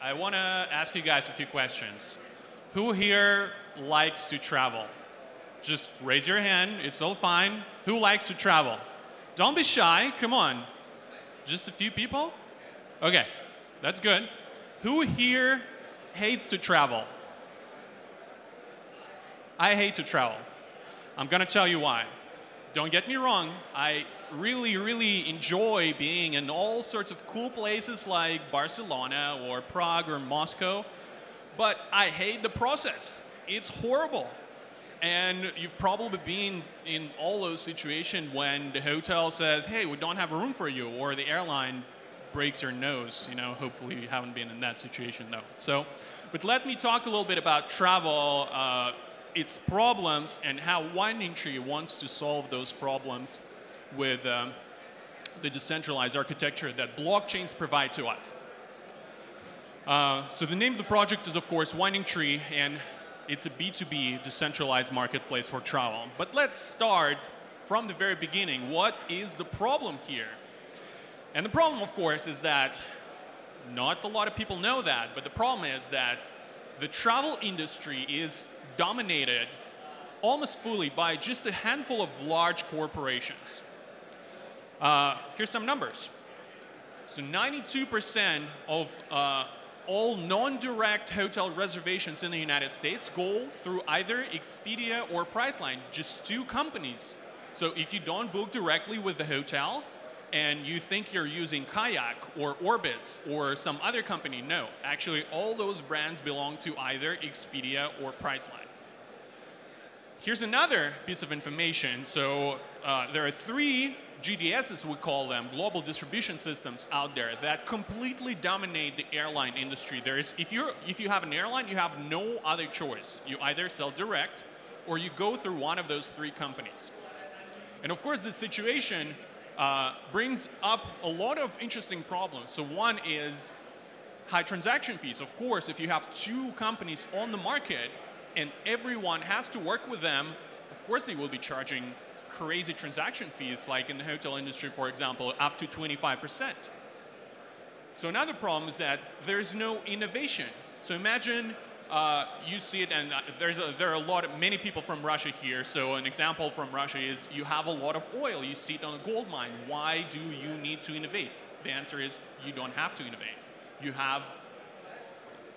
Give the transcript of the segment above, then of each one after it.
I want to ask you guys a few questions. Who here likes to travel? Just raise your hand, it's all fine. Who likes to travel? Don't be shy, come on. Just a few people? Okay, that's good. Who here hates to travel? I hate to travel. I'm gonna tell you why. Don't get me wrong, I really, really enjoy being in all sorts of cool places like Barcelona or Prague or Moscow, but I hate the process. It's horrible. And you've probably been in all those situations when the hotel says, hey, we don't have a room for you, or the airline breaks your nose. You know, hopefully you haven't been in that situation though. So, but let me talk a little bit about travel, uh, its problems, and how WindingTree wants to solve those problems with um, the decentralized architecture that blockchains provide to us. Uh, so the name of the project is, of course, Winding Tree, and it's a B2B decentralized marketplace for travel. But let's start from the very beginning. What is the problem here? And the problem, of course, is that not a lot of people know that, but the problem is that the travel industry is dominated almost fully by just a handful of large corporations. Uh, here's some numbers. So 92% of uh, all non-direct hotel reservations in the United States go through either Expedia or Priceline, just two companies. So if you don't book directly with the hotel and you think you're using Kayak or Orbitz or some other company, no. Actually, all those brands belong to either Expedia or Priceline. Here's another piece of information. So uh, there are three GDSs, we call them, global distribution systems out there that completely dominate the airline industry. There is, if, you're, if you have an airline, you have no other choice. You either sell direct or you go through one of those three companies. And of course, this situation uh, brings up a lot of interesting problems. So one is high transaction fees. Of course, if you have two companies on the market and everyone has to work with them, of course they will be charging crazy transaction fees, like in the hotel industry, for example, up to 25%. So another problem is that there's no innovation. So imagine uh, you see it, and uh, there's a, there are a lot of many people from Russia here. So an example from Russia is you have a lot of oil. You see it on a gold mine. Why do you need to innovate? The answer is you don't have to innovate. You have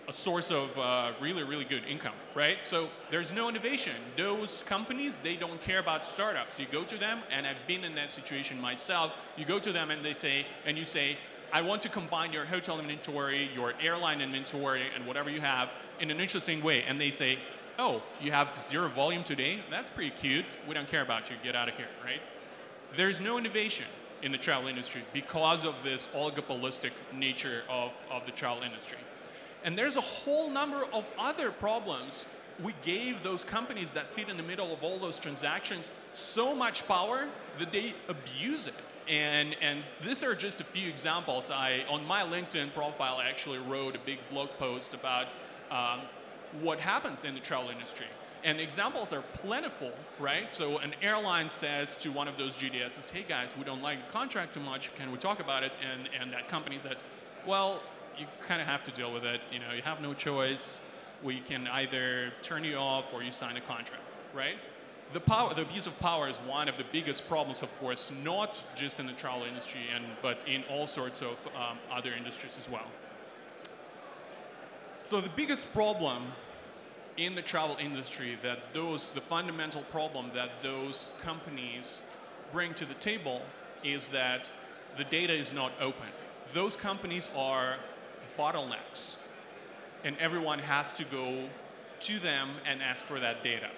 a source of uh, really, really good income, right? So there's no innovation. Those companies, they don't care about startups. You go to them, and I've been in that situation myself. You go to them and they say, and you say, I want to combine your hotel inventory, your airline inventory, and whatever you have in an interesting way. And they say, oh, you have zero volume today? That's pretty cute. We don't care about you. Get out of here, right? There's no innovation in the travel industry because of this oligopolistic nature of, of the travel industry. And there's a whole number of other problems. We gave those companies that sit in the middle of all those transactions so much power that they abuse it. And, and these are just a few examples. I, on my LinkedIn profile, I actually wrote a big blog post about um, what happens in the travel industry. And examples are plentiful, right? So an airline says to one of those GDSs, hey guys, we don't like the contract too much, can we talk about it? And, and that company says, well, you kind of have to deal with it. You know, you have no choice. We can either turn you off or you sign a contract, right? The, power, the abuse of power is one of the biggest problems, of course, not just in the travel industry, and, but in all sorts of um, other industries as well. So the biggest problem in the travel industry that those, the fundamental problem that those companies bring to the table is that the data is not open. Those companies are bottlenecks. And everyone has to go to them and ask for that data.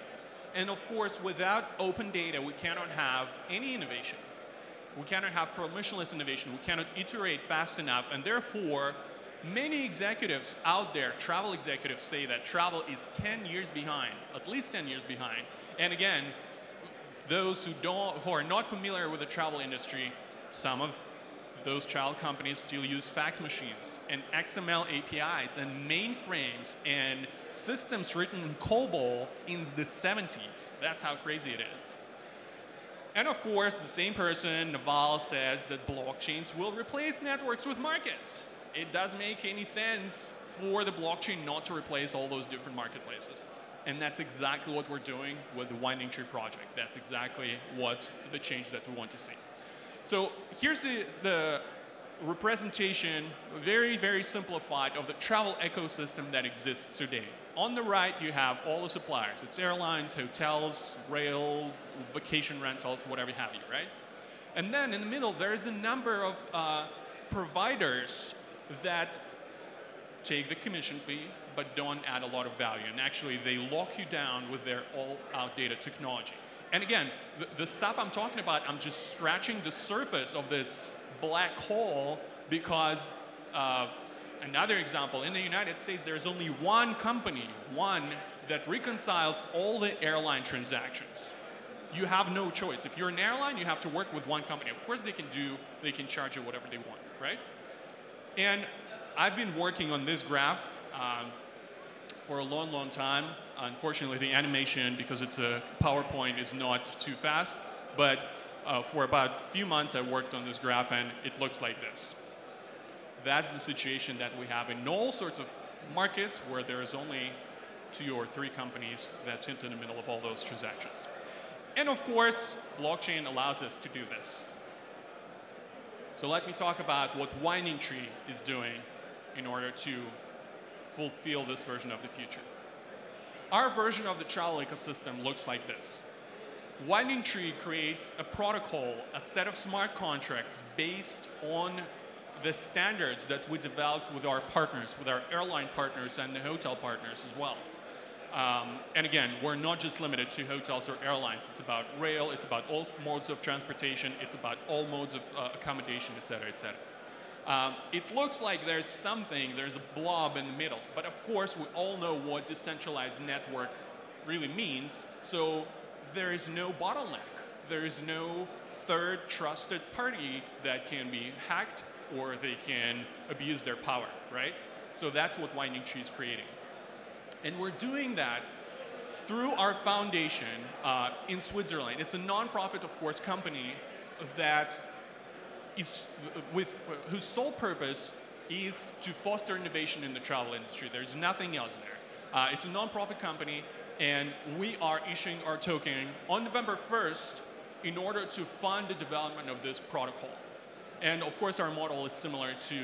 And of course, without open data, we cannot have any innovation. We cannot have permissionless innovation. We cannot iterate fast enough. And therefore, many executives out there, travel executives, say that travel is 10 years behind, at least 10 years behind. And again, those who, don't, who are not familiar with the travel industry, some of those child companies still use fax machines and XML APIs and mainframes and systems written in COBOL in the 70s. That's how crazy it is. And of course, the same person, Naval, says that blockchains will replace networks with markets. it doesn't make any sense for the blockchain not to replace all those different marketplaces. And that's exactly what we're doing with the Winding Tree project. That's exactly what the change that we want to see. So here's the, the representation, very, very simplified, of the travel ecosystem that exists today. On the right, you have all the suppliers. It's airlines, hotels, rail, vacation rentals, whatever have you, right? And then in the middle, there's a number of uh, providers that take the commission fee, but don't add a lot of value. And actually, they lock you down with their all outdated technology. And again, the, the stuff I'm talking about, I'm just scratching the surface of this black hole because uh, another example, in the United States, there's only one company, one, that reconciles all the airline transactions. You have no choice. If you're an airline, you have to work with one company. Of course, they can do, they can charge you whatever they want, right? And I've been working on this graph um, for a long, long time. Unfortunately, the animation, because it's a PowerPoint, is not too fast. But uh, for about a few months, I worked on this graph, and it looks like this. That's the situation that we have in all sorts of markets where there is only two or three companies that sit in the middle of all those transactions. And of course, blockchain allows us to do this. So let me talk about what Winding Tree is doing in order to fulfill this version of the future. Our version of the travel ecosystem looks like this. Winding Tree creates a protocol, a set of smart contracts based on the standards that we developed with our partners, with our airline partners and the hotel partners as well. Um, and again, we're not just limited to hotels or airlines. It's about rail, it's about all modes of transportation, it's about all modes of uh, accommodation, et cetera, et cetera. Um, it looks like there's something, there's a blob in the middle. But of course, we all know what decentralized network really means. So there is no bottleneck. There is no third trusted party that can be hacked or they can abuse their power, right? So that's what Winding Tree is creating. And we're doing that through our foundation uh, in Switzerland. It's a nonprofit, of course, company that is with whose sole purpose is to foster innovation in the travel industry. There's nothing else there. Uh, it's a nonprofit company, and we are issuing our token on November 1st in order to fund the development of this protocol. And of course, our model is similar to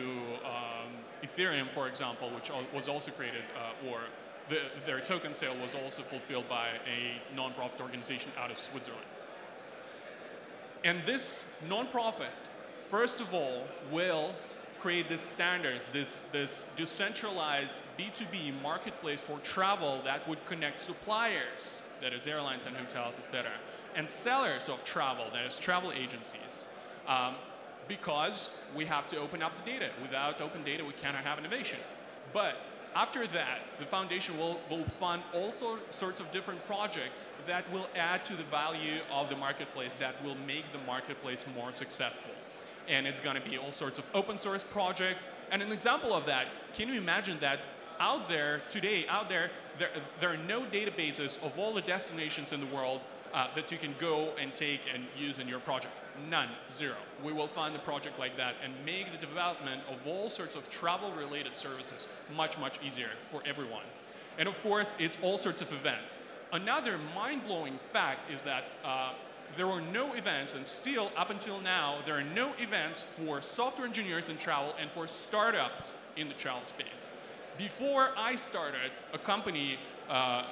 um, Ethereum, for example, which was also created, uh, or the, their token sale was also fulfilled by a nonprofit organization out of Switzerland. And this nonprofit first of all, will create these standards, this, this decentralized B2B marketplace for travel that would connect suppliers, that is airlines and hotels, etc., and sellers of travel, that is travel agencies. Um, because we have to open up the data. Without open data, we cannot have innovation. But after that, the foundation will, will fund also sorts of different projects that will add to the value of the marketplace, that will make the marketplace more successful and it's going to be all sorts of open source projects. And an example of that, can you imagine that out there today, out there, there, there are no databases of all the destinations in the world uh, that you can go and take and use in your project. None, zero. We will find a project like that and make the development of all sorts of travel-related services much, much easier for everyone. And of course, it's all sorts of events. Another mind-blowing fact is that uh, there were no events, and still up until now, there are no events for software engineers in travel and for startups in the travel space. Before I started a company, uh, uh,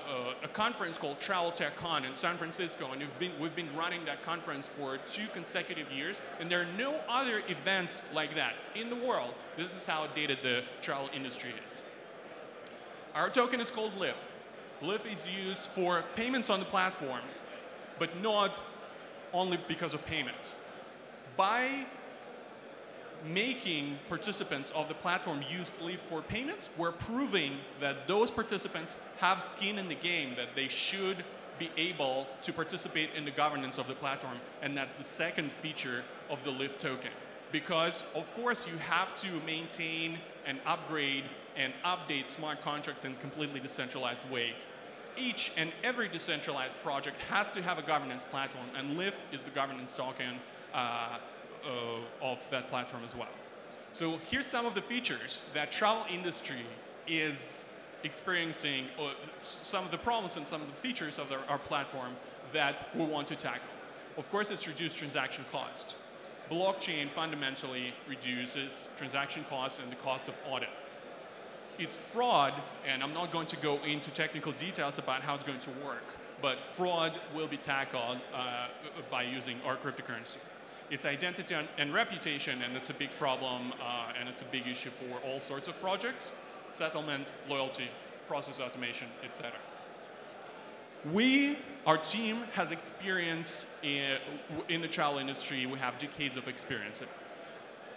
a conference called Travel Tech Con in San Francisco, and we've been, we've been running that conference for two consecutive years, and there are no other events like that in the world. This is how dated the travel industry is. Our token is called LIF. LIF is used for payments on the platform, but not only because of payments. By making participants of the platform use LIF for payments, we're proving that those participants have skin in the game, that they should be able to participate in the governance of the platform. And that's the second feature of the LIF token. Because, of course, you have to maintain and upgrade and update smart contracts in a completely decentralized way each and every decentralized project has to have a governance platform, and LIF is the governance token uh, uh, of that platform as well. So here's some of the features that travel industry is experiencing, or some of the problems and some of the features of our platform that we want to tackle. Of course, it's reduced transaction cost. Blockchain fundamentally reduces transaction costs and the cost of audit. It's fraud, and I'm not going to go into technical details about how it's going to work, but fraud will be tackled uh, by using our cryptocurrency. It's identity and, reputation, and it's a big problem, uh, and it's a big issue for all sorts of projects, settlement, loyalty, process automation, etc. We, our team, has experience in, in the travel industry. We have decades of experience.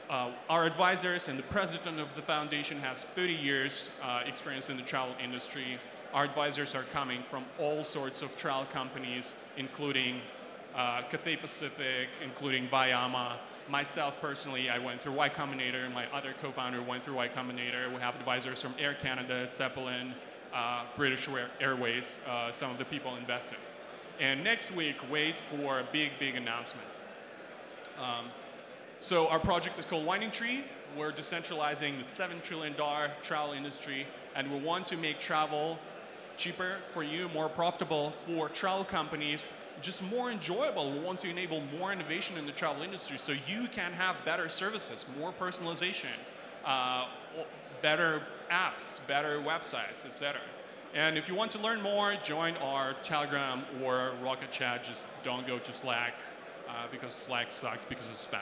Uh, our advisors and the president of the foundation has 30 years uh, experience in the travel industry. Our advisors are coming from all sorts of travel companies, including uh, Cathay Pacific, including Viama. Myself personally, I went through Y Combinator. My other co-founder went through Y Combinator. We have advisors from Air Canada, Zeppelin, uh, British Airways, uh, some of the people invested. And next week, wait for a big, big announcement. Um, so our project is called Winding Tree. We're decentralizing the $7 trillion travel industry, and we want to make travel cheaper for you, more profitable for travel companies, just more enjoyable. We want to enable more innovation in the travel industry so you can have better services, more personalization, uh, better apps, better websites, etc. And if you want to learn more, join our Telegram or Rocket Chat. Just don't go to Slack uh, because Slack sucks because it's spam.